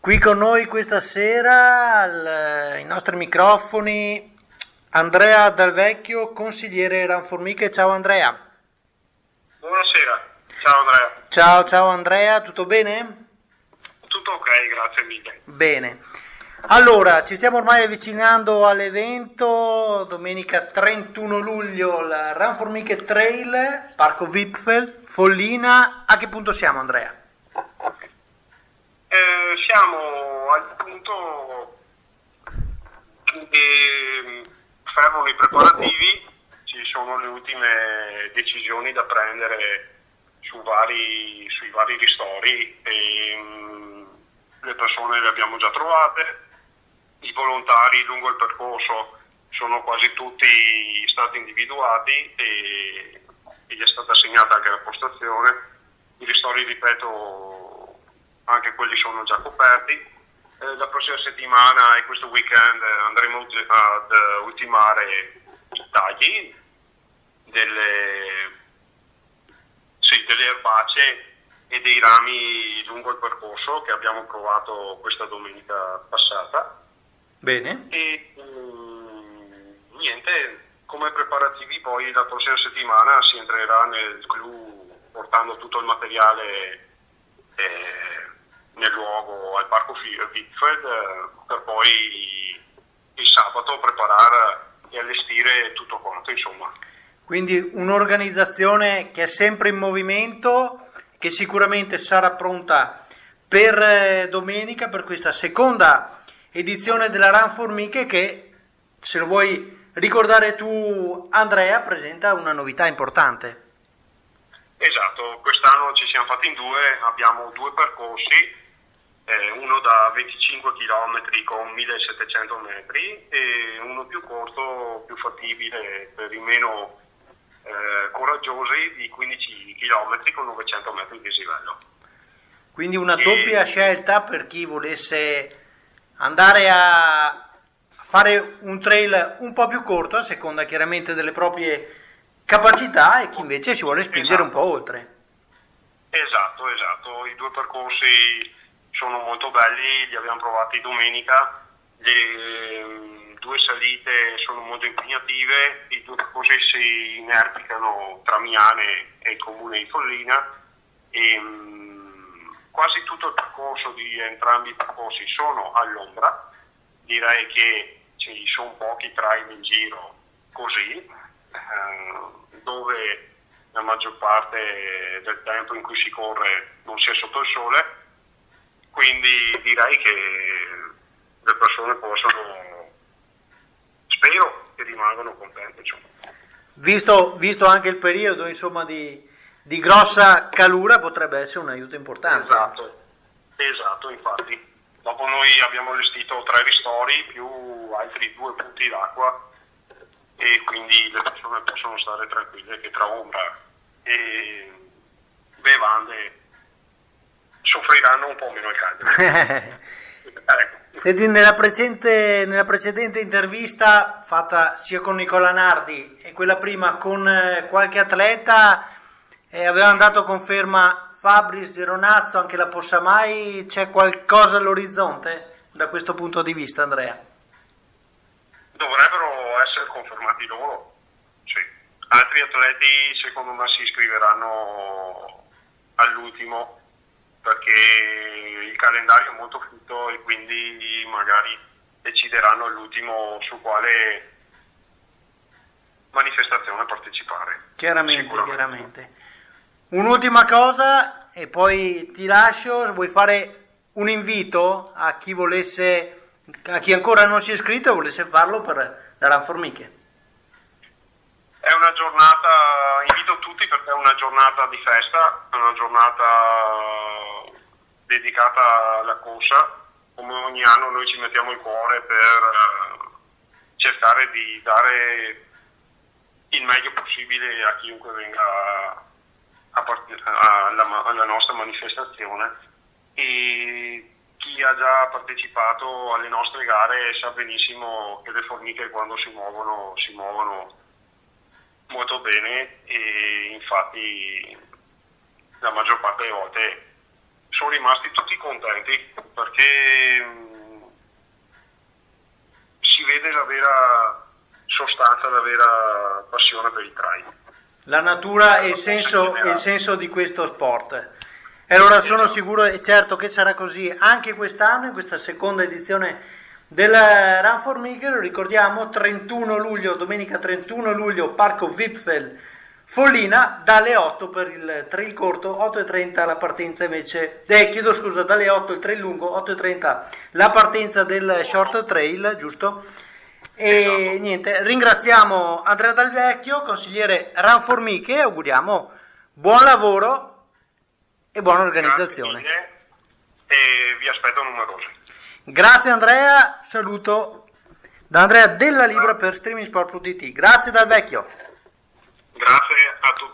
Qui con noi questa sera ai nostri microfoni Andrea Dal Vecchio, consigliere Ranformiche. Ciao Andrea. Buonasera, ciao Andrea. Ciao, ciao Andrea, tutto bene? Tutto ok, grazie mille. Bene. Allora, ci stiamo ormai avvicinando all'evento, domenica 31 luglio, la Ranformiche Trail, Parco Wipfel, Follina. A che punto siamo Andrea? Siamo al punto che fermano i preparativi, ci sono le ultime decisioni da prendere su vari, sui vari ristori e mh, le persone le abbiamo già trovate, i volontari lungo il percorso sono quasi tutti stati individuati e gli è stata assegnata anche la postazione. I ristori, ripeto, anche quelli sono già coperti. Eh, la prossima settimana e questo weekend andremo ad ultimare i tagli delle, sì, delle erbacee e dei rami lungo il percorso che abbiamo provato questa domenica passata. Bene. E um, niente, come preparativi poi la prossima settimana si entrerà nel clou portando tutto il materiale eh, parco Wittfeld eh, per poi il sabato preparare e allestire tutto quanto insomma. Quindi un'organizzazione che è sempre in movimento, che sicuramente sarà pronta per eh, domenica, per questa seconda edizione della Run Formiche che, se lo vuoi ricordare tu Andrea, presenta una novità importante. Esatto, quest'anno ci siamo fatti in due, abbiamo due percorsi, eh, uno da 25 km con 1700 metri e uno più corto, più fattibile per i meno eh, coraggiosi di 15 km con 900 metri di dislivello. Quindi una e... doppia scelta per chi volesse andare a fare un trail un po' più corto a seconda chiaramente delle proprie capacità e chi invece si vuole spingere esatto. un po' oltre. Esatto, esatto, i due percorsi sono molto belli, li abbiamo provati domenica, le due salite sono molto impegnative, i due percorsi si inerpicano tra Miane e il comune di Follina. E um, quasi tutto il percorso di entrambi i percorsi sono all'ombra, direi che ci sono pochi trail in giro così, eh, dove la maggior parte del tempo in cui si corre non si è sotto il sole, quindi direi che le persone possono, spero che rimangano contente. Visto, visto, anche il periodo insomma, di, di, grossa calura potrebbe essere un aiuto importante. Esatto, esatto, infatti. Dopo noi abbiamo allestito tre ristori più altri due punti d'acqua e quindi le persone possono stare tranquille che tra ombra e bevande soffriranno un po' meno il caldo. Vedi, nella, precedente, nella precedente intervista fatta sia con Nicola Nardi e quella prima con eh, qualche atleta eh, avevano dato conferma Fabris, Geronazzo, anche la Possamai, c'è qualcosa all'orizzonte da questo punto di vista Andrea? Dovrebbero essere confermati loro, sì. Altri atleti secondo me si iscriveranno all'ultimo perché il calendario è molto fitto e quindi magari decideranno all'ultimo su quale manifestazione partecipare. Chiaramente, chiaramente. Un'ultima cosa e poi ti lascio, vuoi fare un invito a chi volesse, a chi ancora non si è iscritto e volesse farlo per la Ranformiche? È una giornata, invito tutti perché è una giornata di festa, è una giornata dedicata alla corsa. Come ogni anno noi ci mettiamo il cuore per eh, cercare di dare il meglio possibile a chiunque venga alla, alla nostra manifestazione e chi ha già partecipato alle nostre gare sa benissimo che le formiche quando si muovono si muovono molto bene e infatti la maggior parte delle volte sono rimasti tutti contenti perché mh, si vede la vera sostanza, la vera passione per i trail. La natura e il senso, il senso di questo sport. E allora sono sicuro e certo che sarà così anche quest'anno, in questa seconda edizione del Run for Miguel, ricordiamo 31 luglio, domenica 31 luglio, Parco Wipfel, Follina, dalle 8 per il trail corto, 8.30 la partenza invece, eh, chiedo scusa, dalle 8 il trail lungo, 8.30 la partenza del short trail, giusto? E niente, ringraziamo Andrea Dal Vecchio, consigliere Run for Me, e auguriamo buon lavoro e buona organizzazione. e vi aspetto numerosi. Grazie Andrea, saluto da Andrea della Libra per streamingsport.it. Grazie Dal Vecchio. Grazie a tutti.